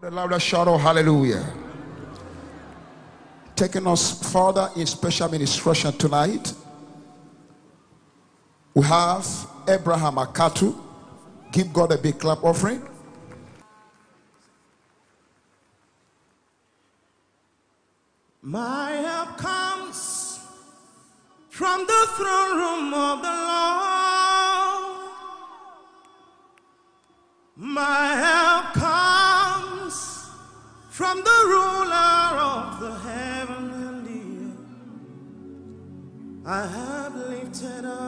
The a louder shout of hallelujah. Taking us further in special ministration tonight, we have Abraham Akatu. Give God a big clap offering. My help comes from the throne room of the Lord. My I have lifted up.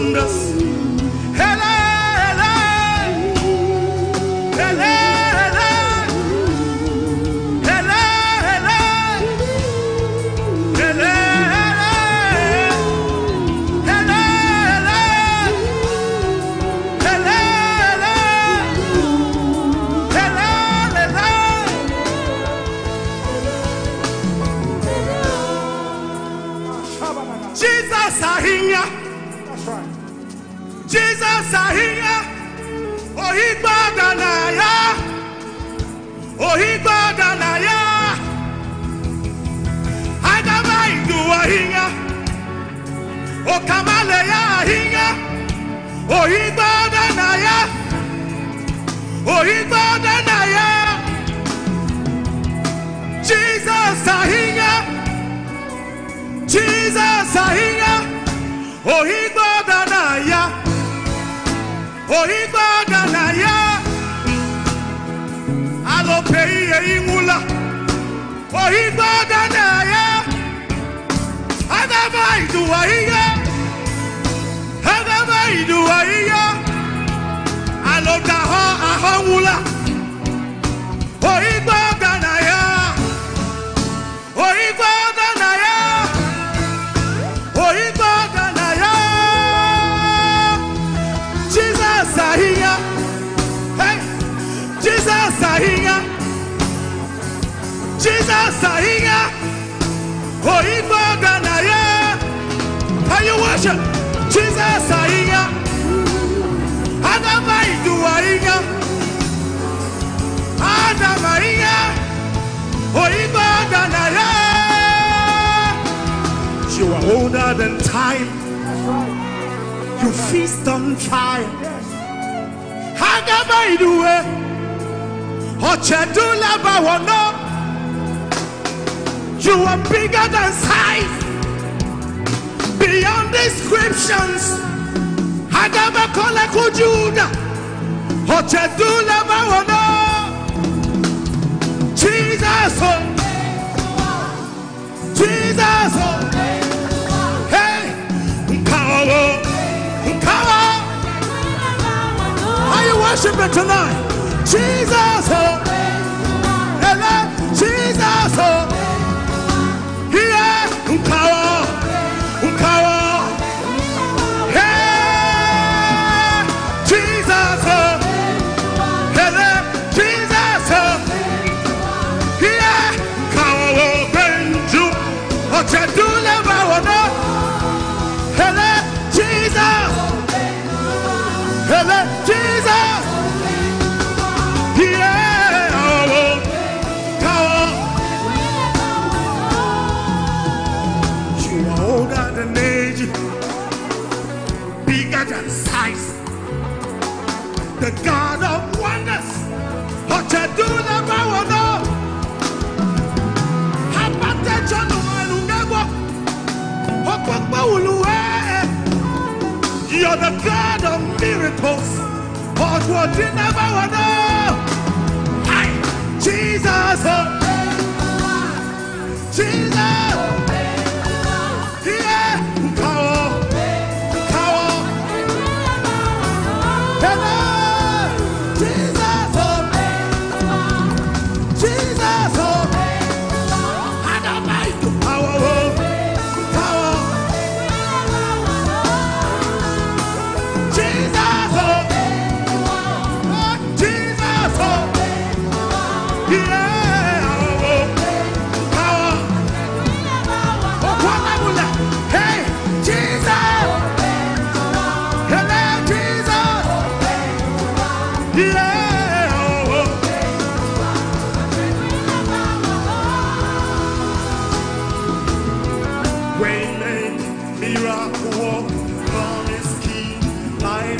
sombras Bahia, o Iguadanaya, o Iguadanaya. Ai da mãe do Bahia, o Camaleia, o Iguadanaya, o Iguadanaya. Alopeiye aropeiye inqula oyiqoda naye. Akabaydu wayiye akabaydu wayiye alodaho ahonqula Sahiya, Oibo Ganaya. Are you worship? Jesus Sahiya, Adama Iduwaiya, Adama Iya, Oibo Ganaya. You are older than time. You feast on fire. Agaba love eh. Ochedula Bawono. You are bigger than size, beyond descriptions. Hadaba kola kujuda, hochedula bawana. Jesus, oh. Jesus, oh. hey, Nkawa, oh. Nkawa. Are you worshiping tonight? Jesus, oh. Hello. Never want to Hi, Jesus. oh. Jesus.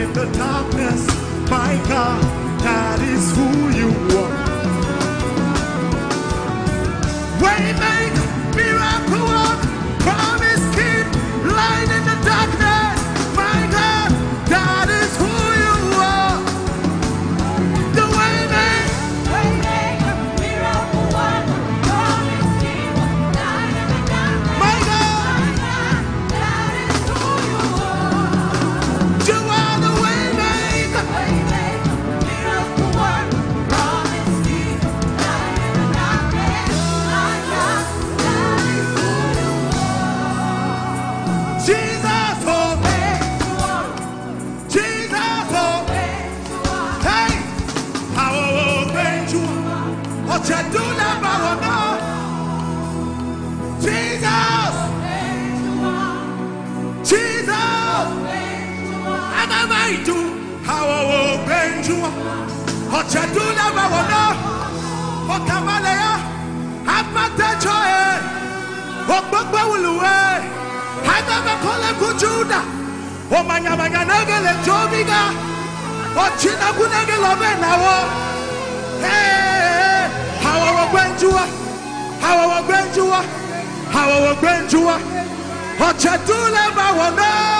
In the darkness. My God, that is who you are. Waymaker, never will know. What am I there? I'm not that joy. Ọgbọgbọ wuluwe, agaba kọle kujuda, ọmanyamanya negele jobiga, ọchinagu negele ọbẹ nawo. Hawawa gbenjuwa, hawawa gbenjuwa, ọchẹdúlẹ̀ bá wọ̀ náà.